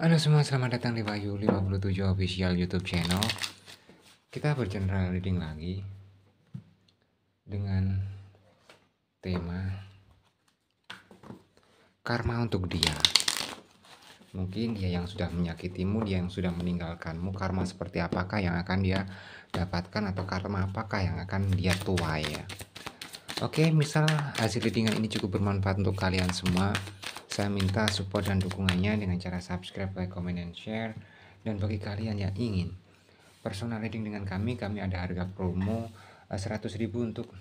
Halo semua, selamat datang di Bayu 57 official YouTube channel. Kita bergeneral reading lagi dengan tema karma untuk dia. Mungkin dia yang sudah menyakitimu, dia yang sudah meninggalkanmu, karma seperti apakah yang akan dia dapatkan atau karma apakah yang akan dia tuai ya. Oke, misal hasil readingan ini cukup bermanfaat untuk kalian semua saya minta support dan dukungannya dengan cara subscribe, like, comment, dan share. Dan bagi kalian yang ingin personal reading dengan kami, kami ada harga promo 100.000 eh, untuk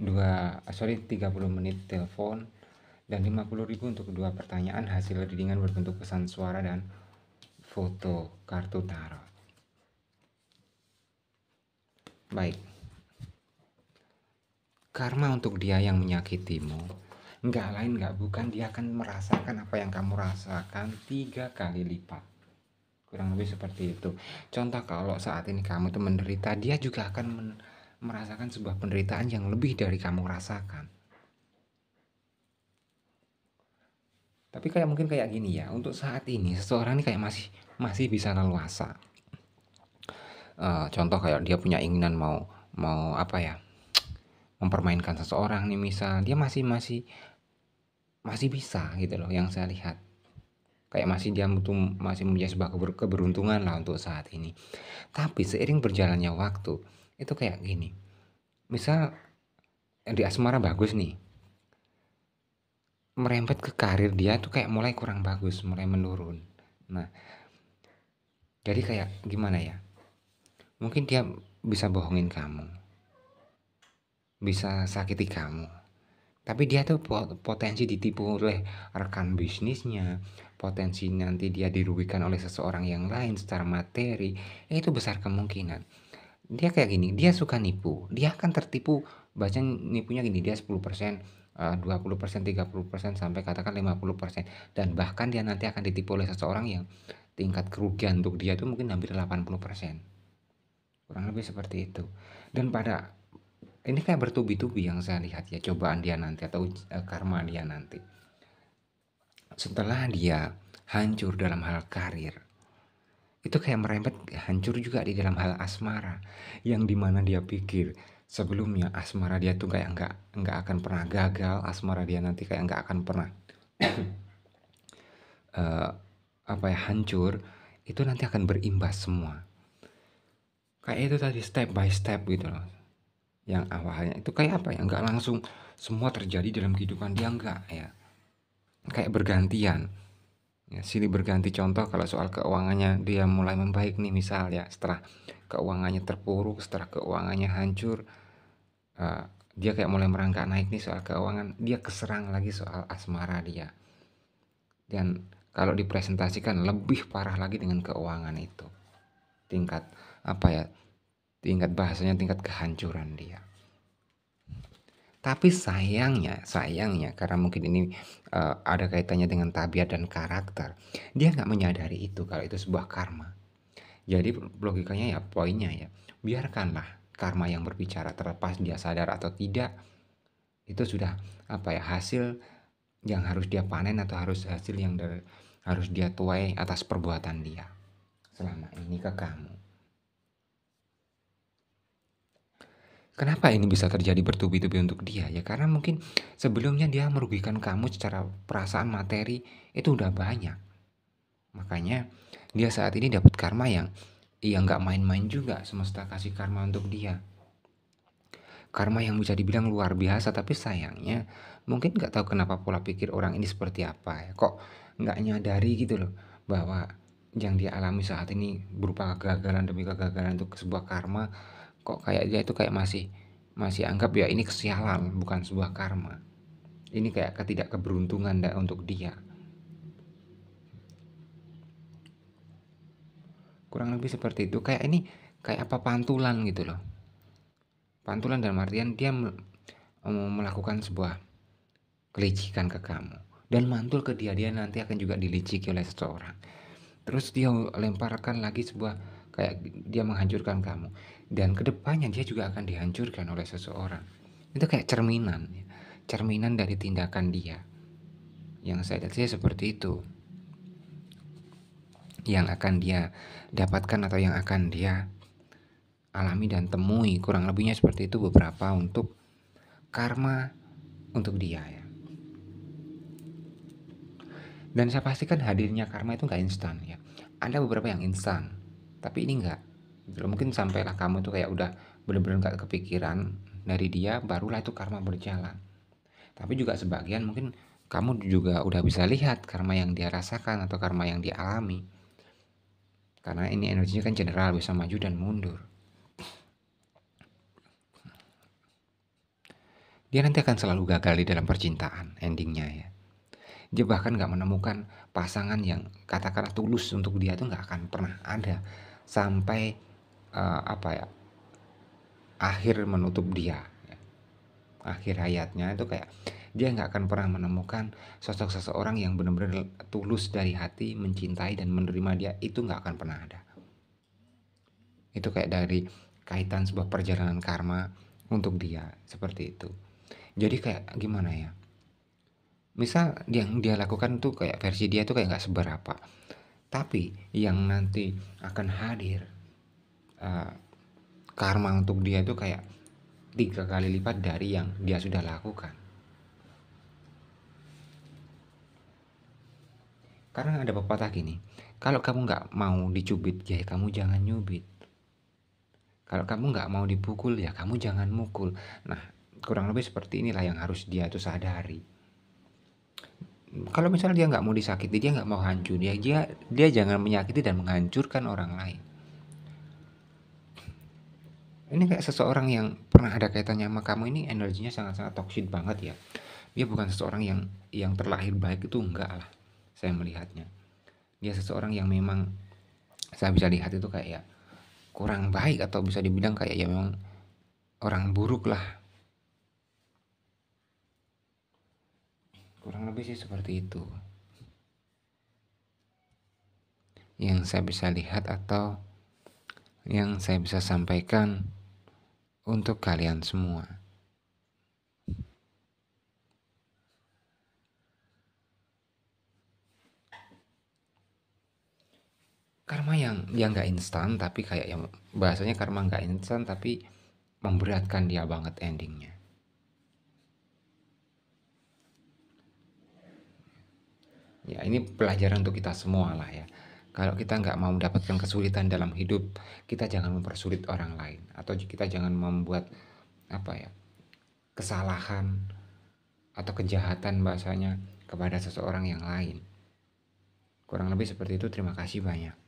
dua eh, sorry 30 menit telepon dan 50.000 untuk dua pertanyaan hasil readingan berbentuk pesan suara dan foto kartu tarot. Baik. Karma untuk dia yang menyakitimu nggak lain nggak bukan dia akan merasakan apa yang kamu rasakan tiga kali lipat. Kurang lebih seperti itu. Contoh kalau saat ini kamu itu menderita dia juga akan men merasakan sebuah penderitaan yang lebih dari kamu rasakan. Tapi kayak mungkin kayak gini ya untuk saat ini seseorang ini kayak masih masih bisa leluasa. Uh, contoh kayak dia punya inginan mau mau apa ya mempermainkan seseorang nih misal dia masih masih masih bisa gitu loh yang saya lihat. Kayak masih dia butuh masih punya sebuah keber, keberuntungan lah untuk saat ini. Tapi seiring berjalannya waktu itu kayak gini. Misal di asmara bagus nih. Merembet ke karir dia tuh kayak mulai kurang bagus mulai menurun. Nah jadi kayak gimana ya? Mungkin dia bisa bohongin kamu. Bisa sakiti kamu tapi dia tuh potensi ditipu oleh rekan bisnisnya, potensi nanti dia dirugikan oleh seseorang yang lain secara materi, itu besar kemungkinan. Dia kayak gini, dia suka nipu, dia akan tertipu, baca nipunya gini, dia 10%, 20%, 30% sampai katakan 50% dan bahkan dia nanti akan ditipu oleh seseorang yang tingkat kerugian untuk dia itu mungkin hampir 80%. Kurang lebih seperti itu. Dan pada ini kayak bertubi-tubi yang saya lihat ya cobaan dia nanti atau uh, karma dia nanti. Setelah dia hancur dalam hal karir itu kayak merembet hancur juga di dalam hal asmara. Yang di mana dia pikir sebelumnya asmara dia tuh kayak nggak nggak akan pernah gagal asmara dia nanti kayak nggak akan pernah uh, apa ya hancur itu nanti akan berimbas semua. Kayak itu tadi step by step gitu loh yang awalnya itu kayak apa ya? Nggak langsung semua terjadi dalam kehidupan dia enggak ya. Kayak bergantian. Ya silih berganti contoh kalau soal keuangannya dia mulai membaik nih misal ya setelah keuangannya terpuruk setelah keuangannya hancur uh, dia kayak mulai merangkak naik nih soal keuangan. Dia keserang lagi soal asmara dia. Dan kalau dipresentasikan lebih parah lagi dengan keuangan itu. Tingkat apa ya tingkat bahasanya tingkat kehancuran dia. Tapi sayangnya, sayangnya karena mungkin ini uh, ada kaitannya dengan tabiat dan karakter, dia nggak menyadari itu kalau itu sebuah karma. Jadi logikanya ya poinnya ya, biarkanlah karma yang berbicara terlepas dia sadar atau tidak, itu sudah apa ya hasil yang harus dia panen atau harus hasil yang harus dia tuai atas perbuatan dia selama ini ke kamu. Kenapa ini bisa terjadi bertubi-tubi untuk dia? Ya karena mungkin sebelumnya dia merugikan kamu secara perasaan materi itu udah banyak. Makanya dia saat ini dapat karma yang ia nggak main-main juga semesta kasih karma untuk dia. Karma yang bisa dibilang luar biasa tapi sayangnya mungkin nggak tahu kenapa pola pikir orang ini seperti apa ya. Kok nggak nyadari gitu loh bahwa yang dia alami saat ini berupa kegagalan demi kegagalan untuk sebuah karma kok kayak dia itu kayak masih masih anggap ya ini kesialan bukan sebuah karma. Ini kayak ketidakkeberuntungan untuk dia. Kurang lebih seperti itu. Kayak ini kayak apa pantulan gitu loh. Pantulan dalam artian dia melakukan sebuah kelicikan ke kamu. Dan mantul ke dia dia nanti akan juga diliciki oleh seseorang. Terus dia lemparkan lagi sebuah kayak dia menghancurkan kamu. Dan ke depannya dia juga akan dihancurkan oleh seseorang. Itu kayak cerminan ya. cerminan dari tindakan dia. Yang saya lihat saya seperti itu. Yang akan dia dapatkan atau yang akan dia alami dan temui. Kurang lebihnya seperti itu beberapa untuk karma untuk dia ya. Dan saya pastikan hadirnya karma itu nggak instan ya. Ada beberapa yang instan tapi ini enggak mungkin sampailah kamu tuh kayak udah bener-bener nggak kepikiran dari dia barulah itu karma berjalan. Tapi juga sebagian mungkin kamu juga udah bisa lihat karma yang dia rasakan atau karma yang dia alami. Karena ini energinya kan general bisa maju dan mundur. Dia nanti akan selalu gagal di dalam percintaan endingnya ya. Dia bahkan nggak menemukan pasangan yang katakanlah tulus untuk dia itu nggak akan pernah ada sampai uh, apa ya akhir menutup dia. Akhir hayatnya itu kayak dia nggak akan pernah menemukan sosok seseorang yang benar-benar tulus dari hati mencintai dan menerima dia. Itu nggak akan pernah ada. Itu kayak dari kaitan sebuah perjalanan karma untuk dia seperti itu. Jadi kayak gimana ya? Misal yang dia lakukan tuh kayak versi dia tuh kayak nggak seberapa tapi yang nanti akan hadir uh, karma untuk dia itu kayak tiga kali lipat dari yang dia sudah lakukan. Karena ada pepatah gini, kalau kamu nggak mau dicubit, ya kamu jangan nyubit. Kalau kamu nggak mau dipukul, ya kamu jangan mukul. Nah, kurang lebih seperti inilah yang harus dia itu sadari. Kalau misalnya dia nggak mau disakiti, dia nggak mau hancur, dia dia dia jangan menyakiti dan menghancurkan orang lain. Ini kayak seseorang yang pernah ada kaitannya sama kamu ini energinya sangat-sangat toksik banget ya. Dia bukan seseorang yang yang terlahir baik itu enggak lah saya melihatnya. Dia seseorang yang memang saya bisa lihat itu kayak ya kurang baik atau bisa dibilang kayak ya memang orang buruk lah kurang lebih sih seperti itu yang saya bisa lihat atau yang saya bisa sampaikan untuk kalian semua. Karma yang yang nggak instan tapi kayak yang bahasanya karma nggak instan tapi memberatkan dia banget endingnya. Ya ini pelajaran untuk kita semua lah ya. Kalau kita nggak mau mendapatkan kesulitan dalam hidup, kita jangan mempersulit orang lain atau kita jangan membuat apa ya kesalahan atau kejahatan bahasanya kepada seseorang yang lain. Kurang lebih seperti itu. Terima kasih banyak.